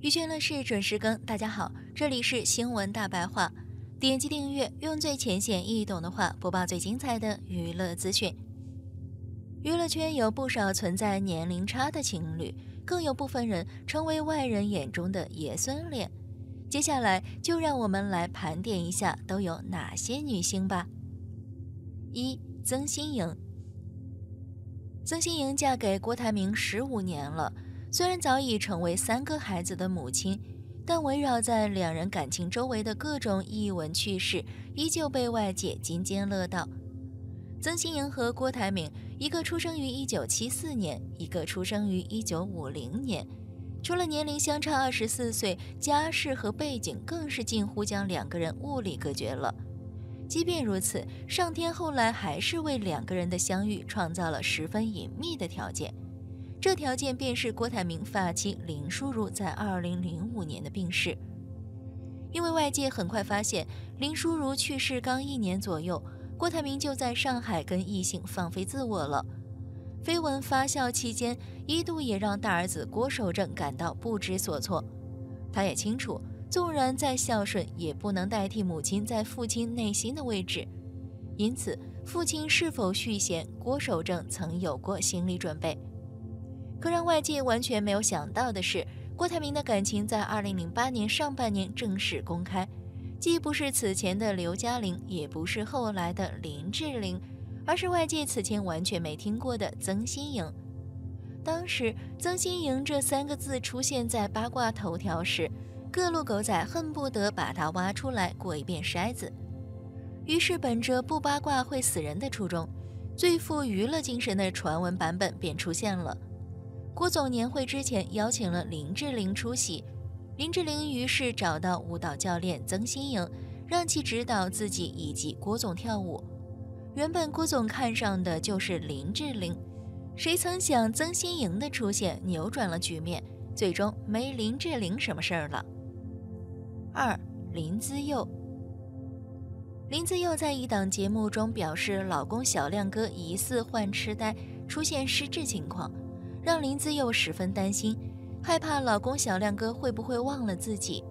娱圈乐视准时更，大家好，这里是新闻大白话，点击订阅，用最浅显易懂的话播报最精彩的娱乐资讯。娱乐圈有不少存在年龄差的情侣，更有部分人成为外人眼中的爷孙恋。接下来就让我们来盘点一下都有哪些女星吧。一、曾心莹。曾心莹嫁给郭台铭十五年了。虽然早已成为三个孩子的母亲，但围绕在两人感情周围的各种异闻趣事，依旧被外界津津乐道。曾心莹和郭台铭，一个出生于一九七四年，一个出生于一九五零年，除了年龄相差二十四岁，家世和背景更是近乎将两个人物理隔绝了。即便如此，上天后来还是为两个人的相遇创造了十分隐秘的条件。这条件便是郭台铭发妻林淑如在二零零五年的病逝。因为外界很快发现林淑如去世刚一年左右，郭台铭就在上海跟异性放飞自我了。绯闻发酵期间，一度也让大儿子郭守正感到不知所措。他也清楚，纵然再孝顺，也不能代替母亲在父亲内心的位置。因此，父亲是否续弦，郭守正曾有过心理准备。可让外界完全没有想到的是，郭台铭的感情在二零零八年上半年正式公开，既不是此前的刘嘉玲，也不是后来的林志玲，而是外界此前完全没听过的曾心莹。当时“曾心莹”这三个字出现在八卦头条时，各路狗仔恨不得把它挖出来过一遍筛子。于是，本着不八卦会死人的初衷，最富娱乐精神的传闻版本便出现了。郭总年会之前邀请了林志玲出席，林志玲于是找到舞蹈教练曾心莹，让其指导自己以及郭总跳舞。原本郭总看上的就是林志玲，谁曾想曾心莹的出现扭转了局面，最终没林志玲什么事儿了。二林姿佑，林姿佑在一档节目中表示，老公小亮哥疑似患痴呆，出现失智情况。让林姿佑十分担心，害怕老公小亮哥会不会忘了自己。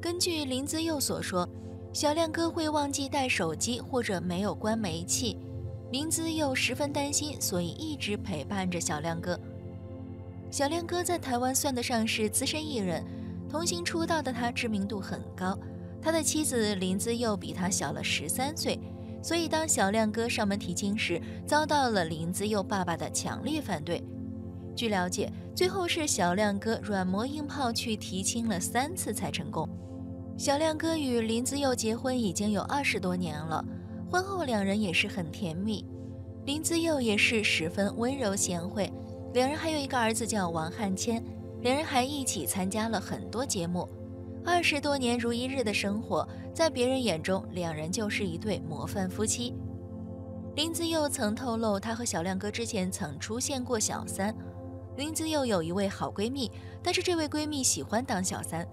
根据林姿佑所说，小亮哥会忘记带手机或者没有关煤气，林姿佑十分担心，所以一直陪伴着小亮哥。小亮哥在台湾算得上是资深艺人，童星出道的他知名度很高。他的妻子林姿佑比他小了十三岁，所以当小亮哥上门提亲时，遭到了林姿佑爸爸的强烈反对。据了解，最后是小亮哥软磨硬泡去提亲了三次才成功。小亮哥与林姿佑结婚已经有二十多年了，婚后两人也是很甜蜜。林姿佑也是十分温柔贤惠，两人还有一个儿子叫王汉谦，两人还一起参加了很多节目。二十多年如一日的生活，在别人眼中，两人就是一对模范夫妻。林姿佑曾透露，她和小亮哥之前曾出现过小三。林姿佑有一位好闺蜜，但是这位闺蜜喜欢当小三。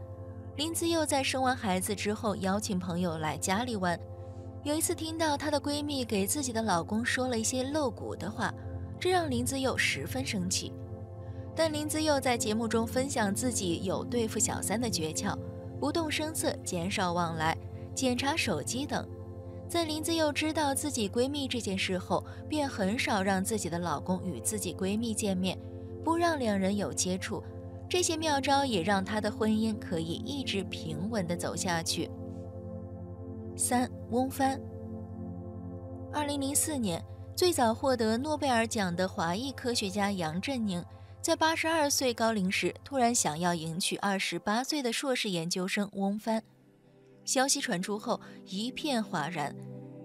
林姿佑在生完孩子之后，邀请朋友来家里玩。有一次听到她的闺蜜给自己的老公说了一些露骨的话，这让林姿佑十分生气。但林姿佑在节目中分享自己有对付小三的诀窍：不动声色，减少往来，检查手机等。在林姿佑知道自己闺蜜这件事后，便很少让自己的老公与自己闺蜜见面。不让两人有接触，这些妙招也让他的婚姻可以一直平稳地走下去。三翁帆，二零零四年最早获得诺贝尔奖的华裔科学家杨振宁，在八十二岁高龄时突然想要迎娶二十八岁的硕士研究生翁帆，消息传出后一片哗然。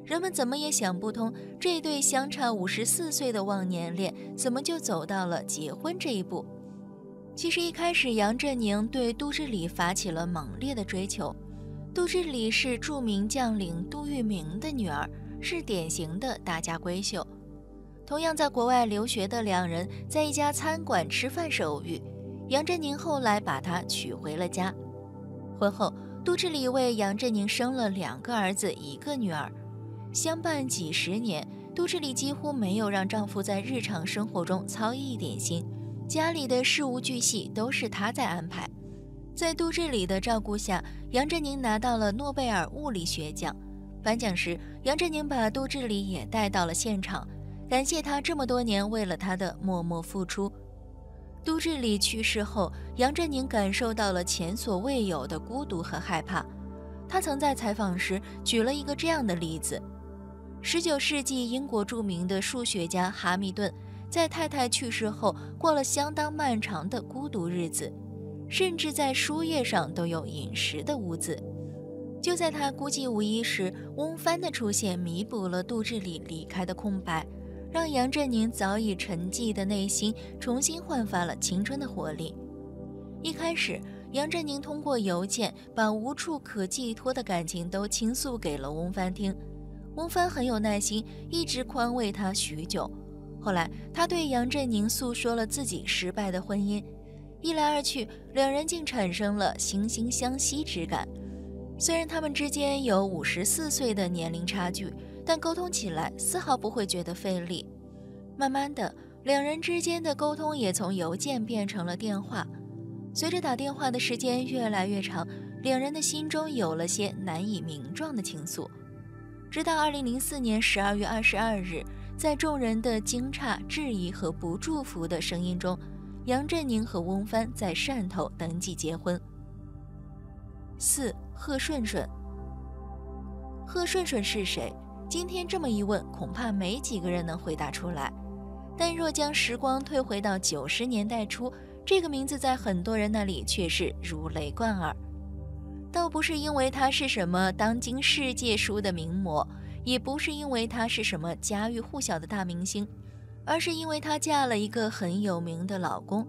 人们怎么也想不通，这对相差五十四岁的忘年恋怎么就走到了结婚这一步？其实一开始，杨振宁对杜志礼发起了猛烈的追求。杜志礼是著名将领杜聿明的女儿，是典型的大家闺秀。同样在国外留学的两人，在一家餐馆吃饭时偶遇，杨振宁后来把她娶回了家。婚后，杜志礼为杨振宁生了两个儿子，一个女儿。相伴几十年，杜志礼几乎没有让丈夫在日常生活中操一点心，家里的事无巨细都是她在安排。在杜志礼的照顾下，杨振宁拿到了诺贝尔物理学奖。颁奖时，杨振宁把杜志礼也带到了现场，感谢他这么多年为了他的默默付出。杜志礼去世后，杨振宁感受到了前所未有的孤独和害怕。他曾在采访时举了一个这样的例子十九世纪英国著名的数学家哈密顿，在太太去世后，过了相当漫长的孤独日子。甚至在书页上都有饮食的污渍。就在他孤寂无依时，翁帆的出现弥补了杜志礼离开的空白，让杨振宁早已沉寂的内心重新焕发了青春的活力。一开始，杨振宁通过邮件把无处可寄托的感情都倾诉给了翁帆听，翁帆很有耐心，一直宽慰他许久。后来，他对杨振宁诉说了自己失败的婚姻。一来二去，两人竟产生了惺惺相惜之感。虽然他们之间有五十四岁的年龄差距，但沟通起来丝毫不会觉得费力。慢慢的，两人之间的沟通也从邮件变成了电话。随着打电话的时间越来越长，两人的心中有了些难以名状的情愫。直到二零零四年十二月二十二日，在众人的惊诧、质疑和不祝福的声音中。杨振宁和翁帆在汕头登记结婚。四贺顺顺，贺顺顺是谁？今天这么一问，恐怕没几个人能回答出来。但若将时光退回到九十年代初，这个名字在很多人那里却是如雷贯耳。倒不是因为他是什么当今世界书的名模，也不是因为他是什么家喻户晓的大明星。而是因为她嫁了一个很有名的老公，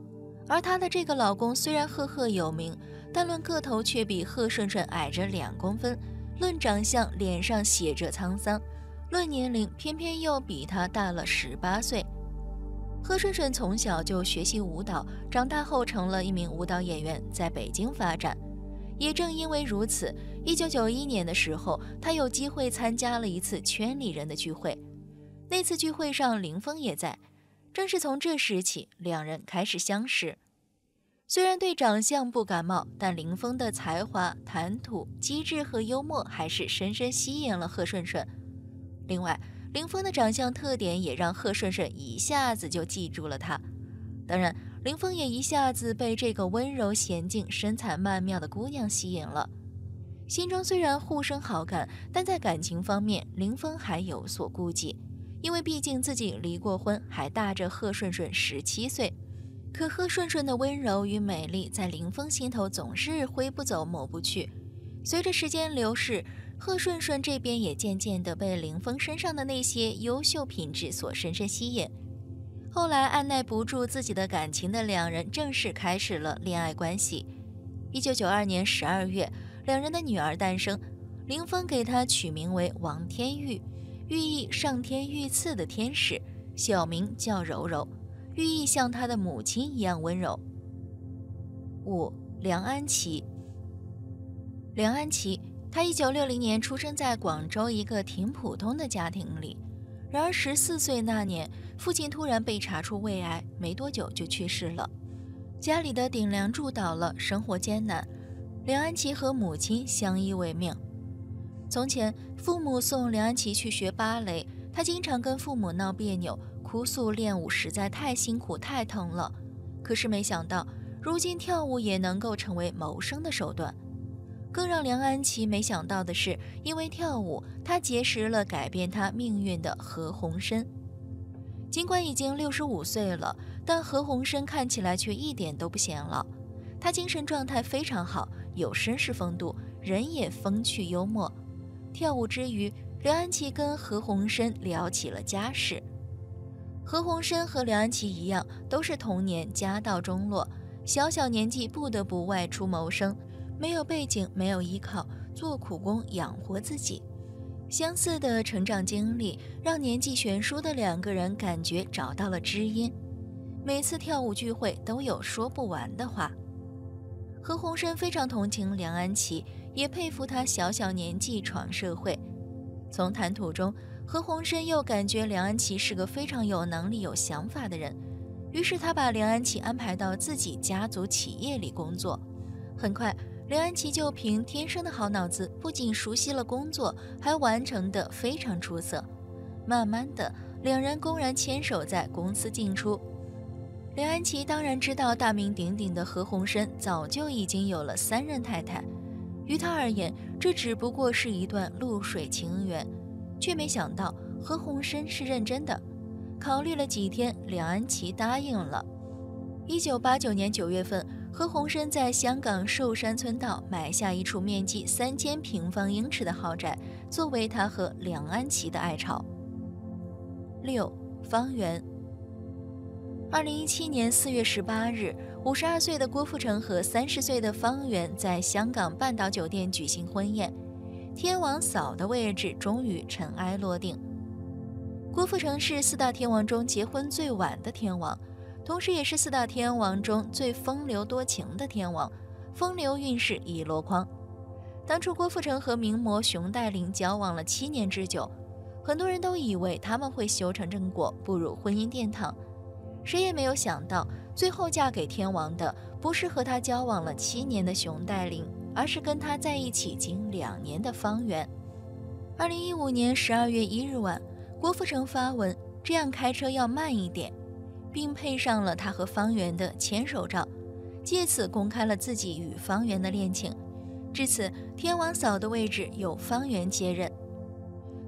而她的这个老公虽然赫赫有名，但论个头却比贺顺顺矮着两公分；论长相，脸上写着沧桑；论年龄，偏偏又比她大了十八岁。贺顺顺从小就学习舞蹈，长大后成了一名舞蹈演员，在北京发展。也正因为如此，一九九一年的时候，他有机会参加了一次圈里人的聚会。那次聚会上，林峰也在。正是从这时起，两人开始相识。虽然对长相不感冒，但林峰的才华、谈吐、机智和幽默还是深深吸引了贺顺顺。另外，林峰的长相特点也让贺顺顺一下子就记住了他。当然，林峰也一下子被这个温柔娴静、身材曼妙的姑娘吸引了。心中虽然互生好感，但在感情方面，林峰还有所顾忌。因为毕竟自己离过婚，还大着贺顺顺十七岁。可贺顺顺的温柔与美丽，在林峰心头总是挥不走、抹不去。随着时间流逝，贺顺顺这边也渐渐地被林峰身上的那些优秀品质所深深吸引。后来按耐不住自己的感情的两人，正式开始了恋爱关系。一九九二年十二月，两人的女儿诞生，林峰给她取名为王天玉。寓意上天御赐的天使，小名叫柔柔，寓意像她的母亲一样温柔。五梁安琪，梁安琪，她一九六零年出生在广州一个挺普通的家庭里，然而十四岁那年，父亲突然被查出胃癌，没多久就去世了，家里的顶梁柱倒了，生活艰难，梁安琪和母亲相依为命。从前，父母送梁安琪去学芭蕾，她经常跟父母闹别扭，哭诉练舞实在太辛苦、太疼了。可是没想到，如今跳舞也能够成为谋生的手段。更让梁安琪没想到的是，因为跳舞，她结识了改变她命运的何鸿燊。尽管已经六十五岁了，但何鸿燊看起来却一点都不显老。他精神状态非常好，有绅士风度，人也风趣幽默。跳舞之余，梁安琪跟何鸿燊聊起了家事。何鸿燊和梁安琪一样，都是童年家道中落，小小年纪不得不外出谋生，没有背景，没有依靠，做苦工养活自己。相似的成长经历，让年纪悬殊的两个人感觉找到了知音。每次跳舞聚会都有说不完的话。何鸿燊非常同情梁安琪。也佩服他小小年纪闯社会。从谈吐中，何鸿燊又感觉梁安琪是个非常有能力、有想法的人。于是他把梁安琪安排到自己家族企业里工作。很快，梁安琪就凭天生的好脑子，不仅熟悉了工作，还完成的非常出色。慢慢的，两人公然牵手在公司进出。梁安琪当然知道，大名鼎鼎的何鸿燊早就已经有了三任太太，于他而言，这只不过是一段露水情缘，却没想到何鸿燊是认真的。考虑了几天，梁安琪答应了。一九八九年九月份，何鸿燊在香港寿山村道买下一处面积三千平方英尺的豪宅，作为他和梁安琪的爱巢。六方圆。二零一七年四月十八日，五十二岁的郭富城和三十岁的方圆在香港半岛酒店举行婚宴，天王嫂的位置终于尘埃落定。郭富城是四大天王中结婚最晚的天王，同时也是四大天王中最风流多情的天王，风流韵事一箩筐。当初郭富城和名模熊黛林交往了七年之久，很多人都以为他们会修成正果，步入婚姻殿堂。谁也没有想到，最后嫁给天王的不是和他交往了七年的熊黛林，而是跟他在一起仅两年的方圆。二零一五年十二月一日晚，郭富城发文：“这样开车要慢一点”，并配上了他和方圆的牵手照，借此公开了自己与方圆的恋情。至此，天王嫂的位置由方圆接任。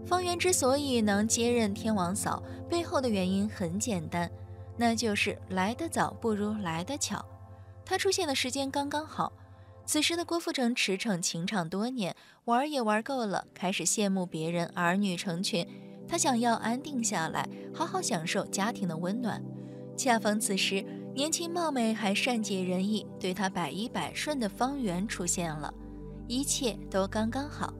方圆之所以能接任天王嫂，背后的原因很简单。那就是来得早不如来得巧，他出现的时间刚刚好。此时的郭富城驰骋情场多年，玩也玩够了，开始羡慕别人儿女成群。他想要安定下来，好好享受家庭的温暖。恰逢此时，年轻貌美还善解人意，对他百依百顺的方圆出现了，一切都刚刚好。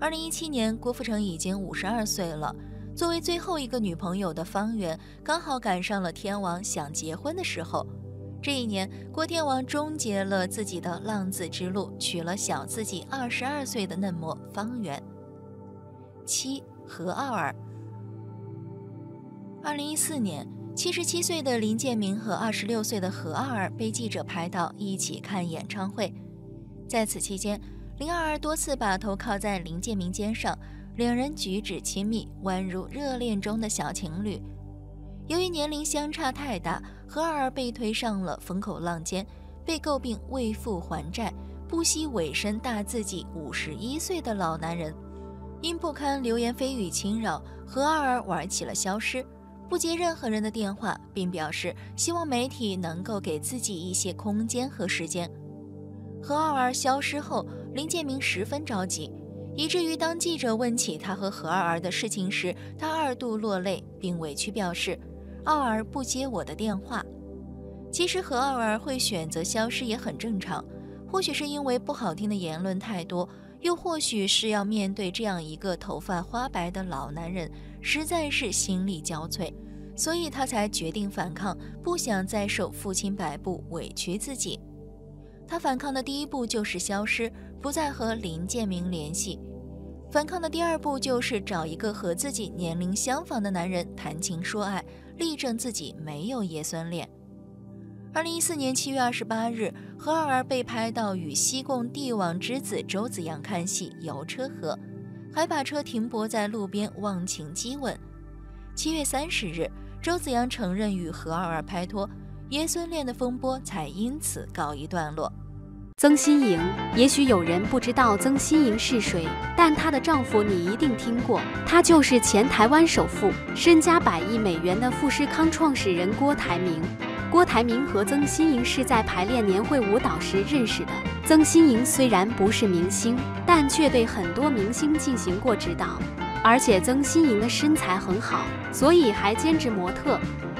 二零一七年，郭富城已经五十二岁了。作为最后一个女朋友的方圆，刚好赶上了天王想结婚的时候。这一年，郭天王终结了自己的浪子之路，娶了小自己二十二岁的嫩模方圆。七何傲儿。二零一四年，七十七岁的林建明和二十六岁的何傲儿被记者拍到一起看演唱会，在此期间，林二儿多次把头靠在林建明肩上。两人举止亲密，宛如热恋中的小情侣。由于年龄相差太大，何二儿被推上了风口浪尖，被诟病为父还债，不惜委身大自己五十一岁的老男人。因不堪流言蜚语侵扰，何二儿玩起了消失，不接任何人的电话，并表示希望媒体能够给自己一些空间和时间。何二儿消失后，林建明十分着急。以至于当记者问起他和何二儿的事情时，他二度落泪，并委屈表示：“二儿不接我的电话。”其实何二儿会选择消失也很正常，或许是因为不好听的言论太多，又或许是要面对这样一个头发花白的老男人，实在是心力交瘁，所以他才决定反抗，不想再受父亲摆布，委屈自己。他反抗的第一步就是消失。不再和林建明联系，反抗的第二步就是找一个和自己年龄相仿的男人谈情说爱，力证自己没有爷孙恋。二零一四年七月二十八日，何二儿被拍到与西贡帝王之子周子阳看戏游车河，还把车停泊在路边忘情激吻。七月三十日，周子阳承认与何二儿拍拖，爷孙恋的风波才因此告一段落。曾心莹，也许有人不知道曾心莹是谁，但她的丈夫你一定听过，他就是前台湾首富、身家百亿美元的富士康创始人郭台铭。郭台铭和曾心莹是在排练年会舞蹈时认识的。曾心莹虽然不是明星，但却对很多明星进行过指导，而且曾心莹的身材很好，所以还兼职模特、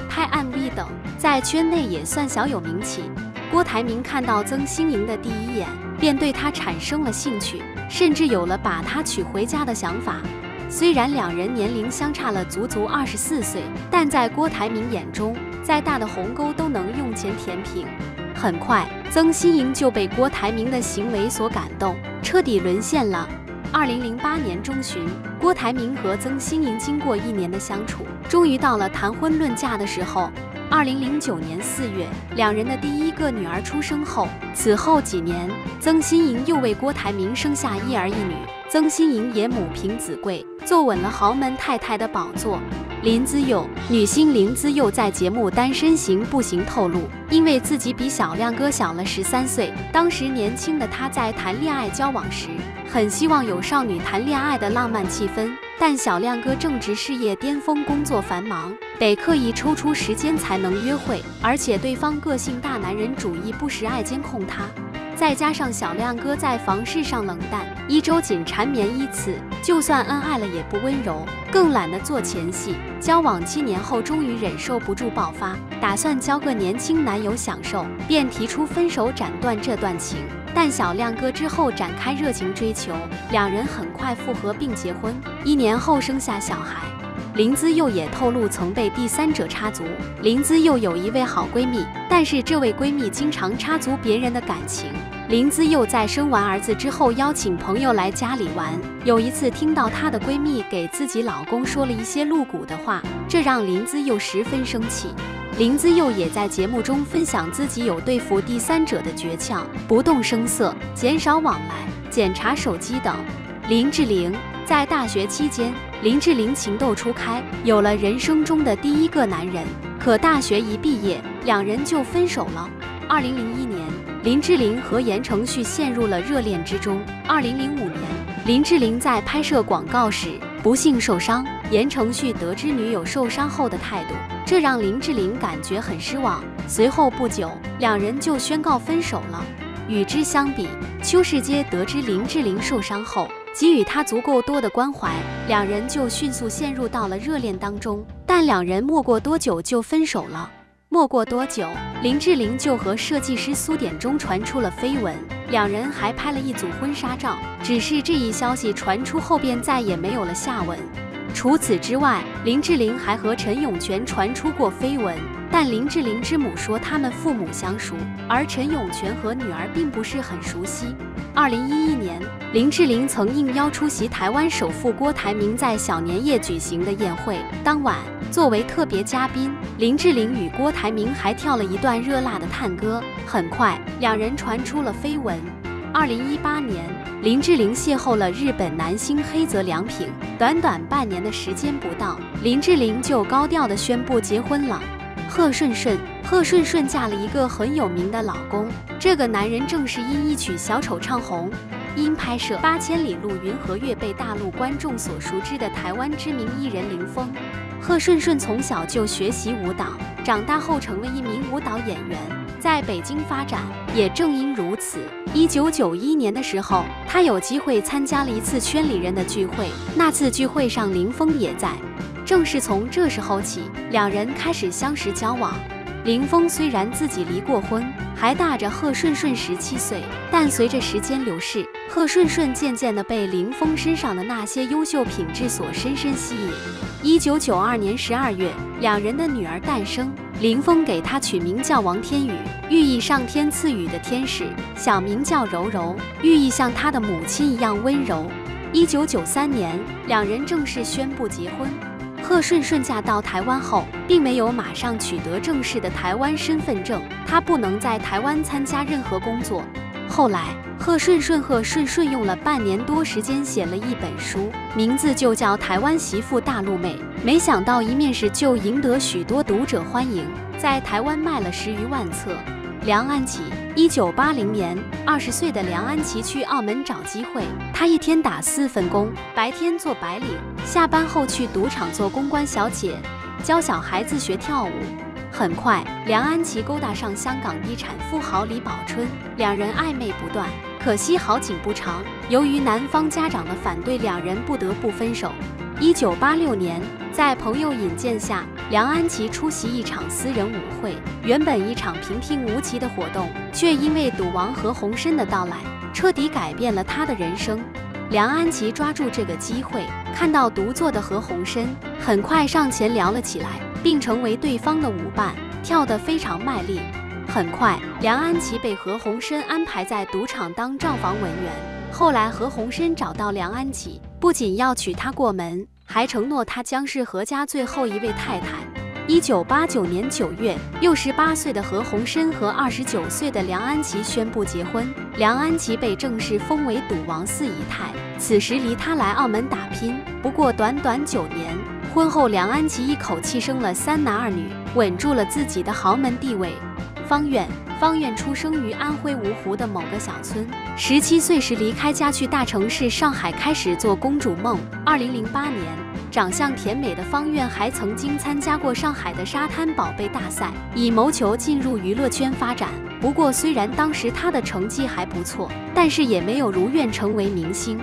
拍 MV 等，在圈内也算小有名气。郭台铭看到曾心莹的第一眼，便对她产生了兴趣，甚至有了把她娶回家的想法。虽然两人年龄相差了足足二十四岁，但在郭台铭眼中，再大的鸿沟都能用钱填平。很快，曾心莹就被郭台铭的行为所感动，彻底沦陷了。二零零八年中旬，郭台铭和曾心莹经过一年的相处，终于到了谈婚论嫁的时候。二零零九年四月，两人的第一个女儿出生后，此后几年，曾心莹又为郭台铭生下一儿一女。曾心莹也母凭子贵，坐稳了豪门太太的宝座。林姿佑，女星林姿佑在节目《单身行不行》透露，因为自己比小亮哥小了十三岁，当时年轻的她在谈恋爱交往时，很希望有少女谈恋爱的浪漫气氛。但小亮哥正值事业巅峰，工作繁忙，得刻意抽出时间才能约会，而且对方个性大男人主义，不时爱监控他。再加上小亮哥在房事上冷淡，一周仅缠绵一次，就算恩爱了也不温柔，更懒得做前戏。交往七年后，终于忍受不住爆发，打算交个年轻男友享受，便提出分手，斩断这段情。但小亮哥之后展开热情追求，两人很快复合并结婚，一年后生下小孩。林姿佑也透露曾被第三者插足。林姿佑有一位好闺蜜，但是这位闺蜜经常插足别人的感情。林姿佑在生完儿子之后邀请朋友来家里玩，有一次听到她的闺蜜给自己老公说了一些露骨的话，这让林姿佑十分生气。林姿佑也在节目中分享自己有对付第三者的诀窍：不动声色、减少往来、检查手机等。林志玲在大学期间，林志玲情窦初开，有了人生中的第一个男人。可大学一毕业，两人就分手了。二零零一年，林志玲和言承旭陷入了热恋之中。二零零五年，林志玲在拍摄广告时不幸受伤，言承旭得知女友受伤后的态度，这让林志玲感觉很失望。随后不久，两人就宣告分手了。与之相比，邱世杰得知林志玲受伤后。给予他足够多的关怀，两人就迅速陷入到了热恋当中。但两人没过多久就分手了。没过多久，林志玲就和设计师苏点中传出了绯闻，两人还拍了一组婚纱照。只是这一消息传出后，便再也没有了下文。除此之外，林志玲还和陈永泉传出过绯闻，但林志玲之母说他们父母相熟，而陈永泉和女儿并不是很熟悉。二零一一年，林志玲曾应邀出席台湾首富郭台铭在小年夜举行的宴会。当晚，作为特别嘉宾，林志玲与郭台铭还跳了一段热辣的探戈。很快，两人传出了绯闻。二零一八年，林志玲邂逅了日本男星黑泽良平，短短半年的时间不到，林志玲就高调的宣布结婚了。贺顺顺，贺顺顺嫁了一个很有名的老公，这个男人正是因一曲小丑唱红，因拍摄《八千里路云和月》被大陆观众所熟知的台湾知名艺人林峰。贺顺顺从小就学习舞蹈，长大后成为一名舞蹈演员，在北京发展。也正因如此，一九九一年的时候，他有机会参加了一次圈里人的聚会，那次聚会上林峰也在。正是从这时候起，两人开始相识交往。林峰虽然自己离过婚，还大着贺顺顺十七岁，但随着时间流逝，贺顺顺渐渐地被林峰身上的那些优秀品质所深深吸引。一九九二年十二月，两人的女儿诞生，林峰给她取名叫王天宇，寓意上天赐予的天使；小名叫柔柔，寓意像她的母亲一样温柔。一九九三年，两人正式宣布结婚。贺顺顺嫁到台湾后，并没有马上取得正式的台湾身份证，她不能在台湾参加任何工作。后来，贺顺顺贺顺顺用了半年多时间写了一本书，名字就叫《台湾媳妇大陆妹》。没想到一面试就赢得许多读者欢迎，在台湾卖了十余万册。梁安琪，一九八零年，二十岁的梁安琪去澳门找机会。她一天打四份工，白天做白领，下班后去赌场做公关小姐，教小孩子学跳舞。很快，梁安琪勾搭上香港地产富豪李宝春，两人暧昧不断。可惜好景不长，由于男方家长的反对，两人不得不分手。一九八六年。在朋友引荐下，梁安琪出席一场私人舞会。原本一场平平无奇的活动，却因为赌王何鸿燊的到来，彻底改变了他的人生。梁安琪抓住这个机会，看到独坐的何鸿燊，很快上前聊了起来，并成为对方的舞伴，跳得非常卖力。很快，梁安琪被何鸿燊安排在赌场当账房文员。后来，何鸿燊找到梁安琪，不仅要娶她过门。还承诺她将是何家最后一位太太。一九八九年九月，六十八岁的何鸿燊和二十九岁的梁安琪宣布结婚。梁安琪被正式封为赌王四姨太，此时离他来澳门打拼。不过短短九年，婚后梁安琪一口气生了三男二女，稳住了自己的豪门地位。方苑，方苑出生于安徽芜湖的某个小村，十七岁时离开家去大城市上海，开始做公主梦。二零零八年。长相甜美的方苑还曾经参加过上海的沙滩宝贝大赛，以谋求进入娱乐圈发展。不过，虽然当时她的成绩还不错，但是也没有如愿成为明星。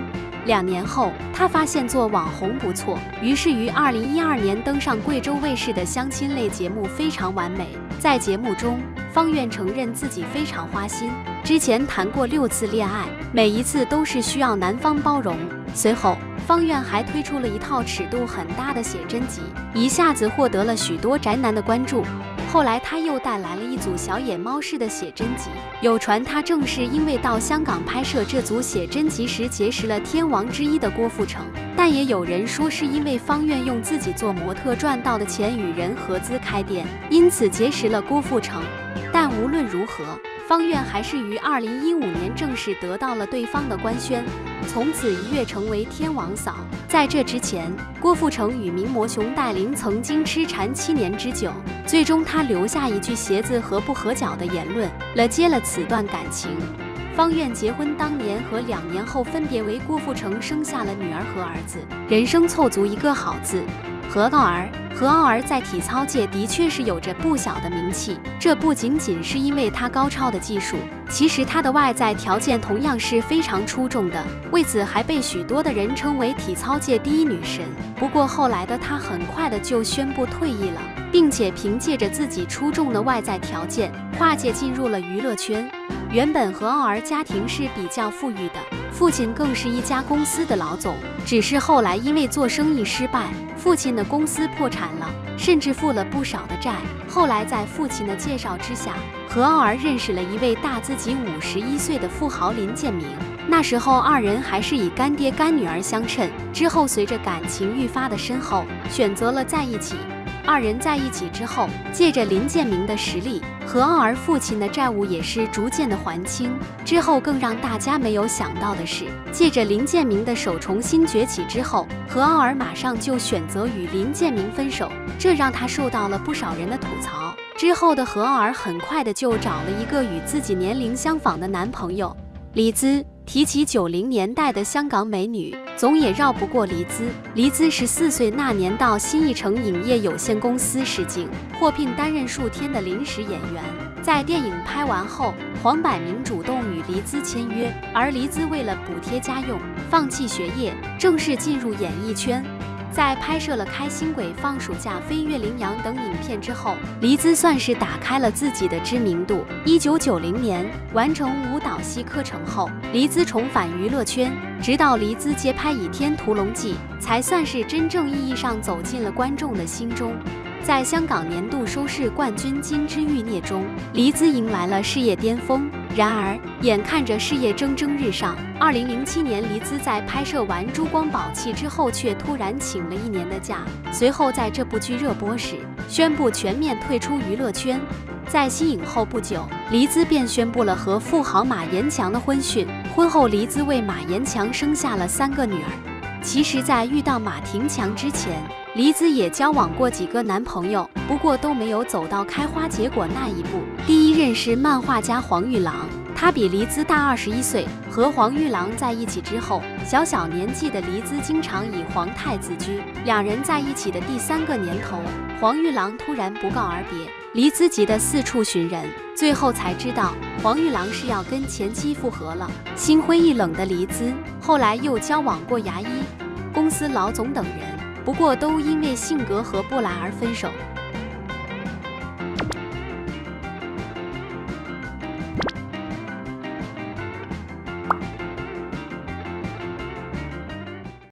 两年后，她发现做网红不错，于是于二零一二年登上贵州卫视的相亲类节目《非常完美》。在节目中，方苑承认自己非常花心，之前谈过六次恋爱，每一次都是需要男方包容。随后。方苑还推出了一套尺度很大的写真集，一下子获得了许多宅男的关注。后来他又带来了一组小野猫式的写真集，有传他正是因为到香港拍摄这组写真集时结识了天王之一的郭富城，但也有人说是因为方苑用自己做模特赚到的钱与人合资开店，因此结识了郭富城。但无论如何。方苑还是于二零一五年正式得到了对方的官宣，从此一跃成为天王嫂。在这之前，郭富城与名模熊黛林曾经痴缠七年之久，最终他留下一句鞋子合不合脚的言论，了结了此段感情。方苑结婚当年和两年后分别为郭富城生下了女儿和儿子，人生凑足一个好字。何傲儿，何傲儿在体操界的确是有着不小的名气。这不仅仅是因为她高超的技术，其实她的外在条件同样是非常出众的，为此还被许多的人称为体操界第一女神。不过后来的她很快的就宣布退役了，并且凭借着自己出众的外在条件，跨界进入了娱乐圈。原本何傲儿家庭是比较富裕的，父亲更是一家公司的老总。只是后来因为做生意失败，父亲的公司破产了，甚至负了不少的债。后来在父亲的介绍之下，何傲儿认识了一位大自己五十一岁的富豪林建明。那时候二人还是以干爹干女儿相称。之后随着感情愈发的深厚，选择了在一起。二人在一起之后，借着林建明的实力，何傲儿父亲的债务也是逐渐的还清。之后更让大家没有想到的是，借着林建明的手重新崛起之后，何傲儿马上就选择与林建明分手，这让他受到了不少人的吐槽。之后的何傲儿很快的就找了一个与自己年龄相仿的男朋友，黎姿。提起九零年代的香港美女，总也绕不过黎姿。黎姿十四岁那年到新艺城影业有限公司试镜，获聘担任数天的临时演员。在电影拍完后，黄百鸣主动与黎姿签约，而黎姿为了补贴家用，放弃学业，正式进入演艺圈。在拍摄了《开心鬼》《放暑假》《飞越羚羊》等影片之后，黎姿算是打开了自己的知名度。一九九零年完成舞蹈系课程后，黎姿重返娱乐圈，直到黎姿接拍《倚天屠龙记》，才算是真正意义上走进了观众的心中。在香港年度收视冠军《金枝欲孽》中，黎姿迎来了事业巅峰。然而，眼看着事业蒸蒸日上，二零零七年，黎姿在拍摄完《珠光宝气》之后，却突然请了一年的假。随后，在这部剧热播时，宣布全面退出娱乐圈。在息影后不久，黎姿便宣布了和富豪马延强的婚讯。婚后，黎姿为马延强生下了三个女儿。其实，在遇到马廷强之前，黎姿也交往过几个男朋友，不过都没有走到开花结果那一步。第一任是漫画家黄玉郎，他比黎姿大二十一岁。和黄玉郎在一起之后，小小年纪的黎姿经常以皇太自居。两人在一起的第三个年头，黄玉郎突然不告而别，黎姿急得四处寻人，最后才知道黄玉郎是要跟前妻复合了。心灰意冷的黎姿，后来又交往过牙医。公司老总等人，不过都因为性格合不来而分手。